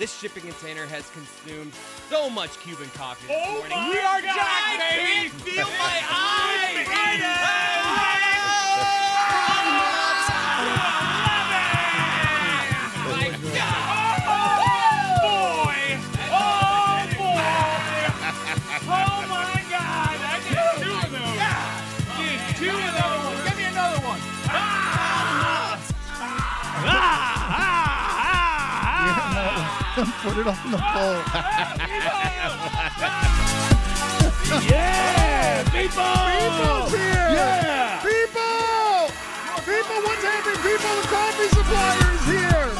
This shipping container has consumed so much Cuban coffee this Oh morning. we are God, jacked, baby! baby! Feel my eyes! My God! boy! Oh boy! Oh my God! I two of those. Ah! Ah! Put it on the pole. Yeah! Pipo! Pipo's here! Yeah! Pipo! Pipo, what's happening? Pipo, the coffee supplier is here!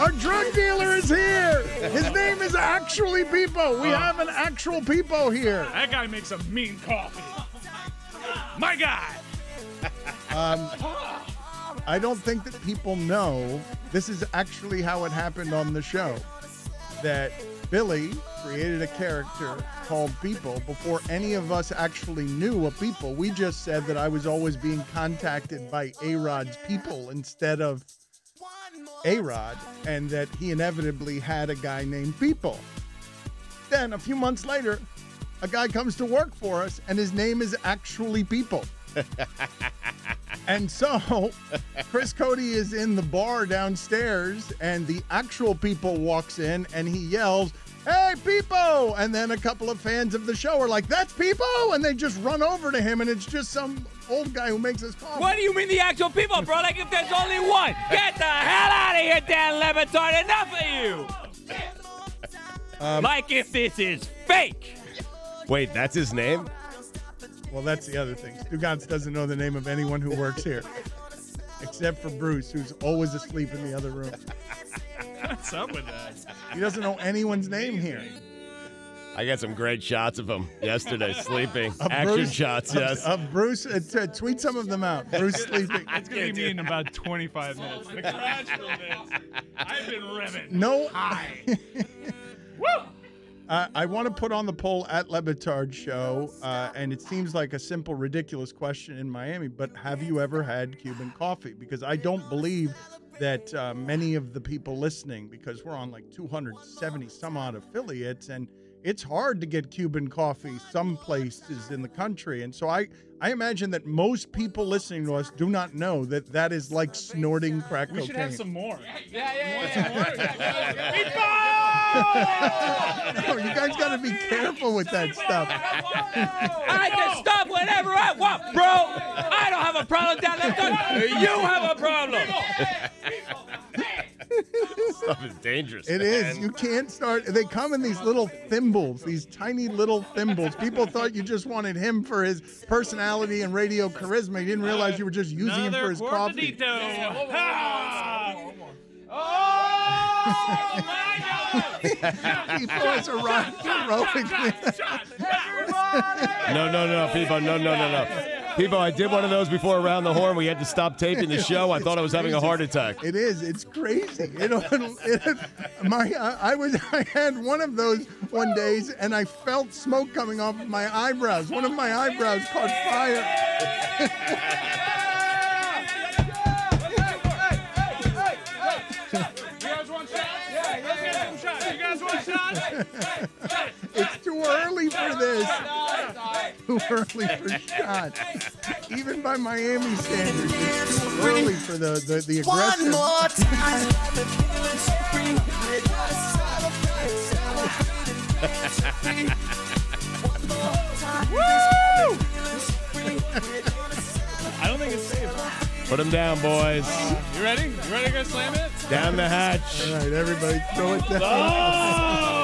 Our drug dealer is here! His name is actually Pipo. We have an actual Pipo here. That guy makes a mean coffee. My guy. I don't think that people know this is actually how it happened on the show. That Billy created a character called Pipo before any of us actually knew a Pipo. We just said that I was always being contacted by A Rod's people instead of A Rod, and that he inevitably had a guy named Pipo. Then a few months later, a guy comes to work for us, and his name is actually Pipo. And so, Chris Cote is in the bar downstairs, and the actual Pipo walks in, and he yells, "Hey, Pipo!" And then a couple of fans of the show are like, "That's Pipo!" And they just run over to him, and it's just some old guy who makes us coffee. What do you mean the actual Pipo, bro? Like if there's only one. Get the hell out of here, Dan LeBatard. Enough of you. Um, like if this is fake. Wait, that's his name? Well, that's the other thing. Stugotz doesn't know the name of anyone who works here, except for Bruce, who's always asleep in the other room. What's up with that? He doesn't know anyone's name here. I got some great shots of him yesterday sleeping. Of Action Bruce- shots, of- yes. Of Bruce, uh, t- tweet some of them out. Bruce sleeping. It's gonna be me in about 25 minutes. The garage still. I've been ribbing. No. Woo! Uh, I want to put on the poll at LeBatard Show, uh, and it seems like a simple, ridiculous question in Miami, but have you ever had Cuban coffee? Because I don't believe that uh, many of the people listening, because we're on like 270 some odd affiliates, and it's hard to get Cuban coffee some places in the country. And so I, I imagine that most people listening to us do not know that that is like snorting crack We cocaine. should have some more. Yeah, yeah, No, you guys got to be careful with that stuff. I can stop whenever I want, bro. I don't have a problem, Dan LeBatard. You have a problem. Stuff is dangerous. It is. man. You can't start. They come in these little thimbles, these tiny little thimbles. People thought you just wanted him for his personality and radio charisma. You didn't realize you were just using him for his coffee. Cortadito. Ha! Ah! Oh my God! Pipo has arrived heroically. No, no, no, people. No, no, no, no. Pipo, I did one of those before around the horn. We had to stop taping the show. I thought I was having a heart attack. It is. It's crazy. It, it, my, I, I was. I had one of those one days, and I felt smoke coming off of my eyebrows. One of my eyebrows caught fire. It's too early for this. Too early for shots. Even by Miami standards, it's too early for the the, the aggressive. I don't think it's safe. Put him down, boys. You ready? You ready to go slam it? Down the hatch. All right, everybody, throw it oh! down. Oh,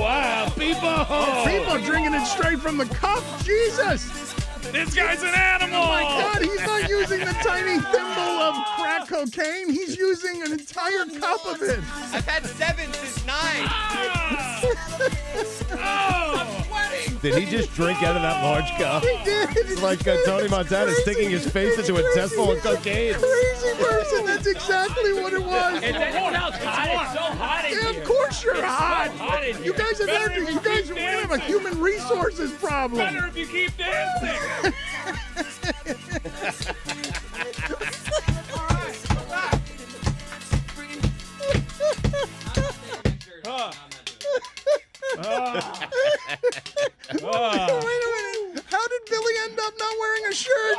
wow. Pipo. Pipo drinking it straight from the cup. Jesus! This guy's an animal. Oh my God, he's not using the tiny thimble of crack cocaine. He's using an entire cup of it. I've had seven since nine. Oh. Did he just drink out of that large cup? He did. It's like uh, Tony Montana sticking his face into a test full of cocaine. Crazy person. That's exactly what it was. Is anyone else? It's here. you're hot. hot in You guys have Better had, you you guys we have a human resources problem. Better if you keep dancing. Wait a minute. How did Billy end up not wearing a shirt?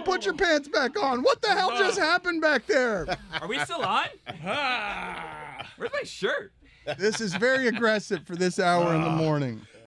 Put your pants back on. What the hell just happened back there? Are we still on? Ah. Where's my shirt? This is very aggressive for this hour in the ah. morning.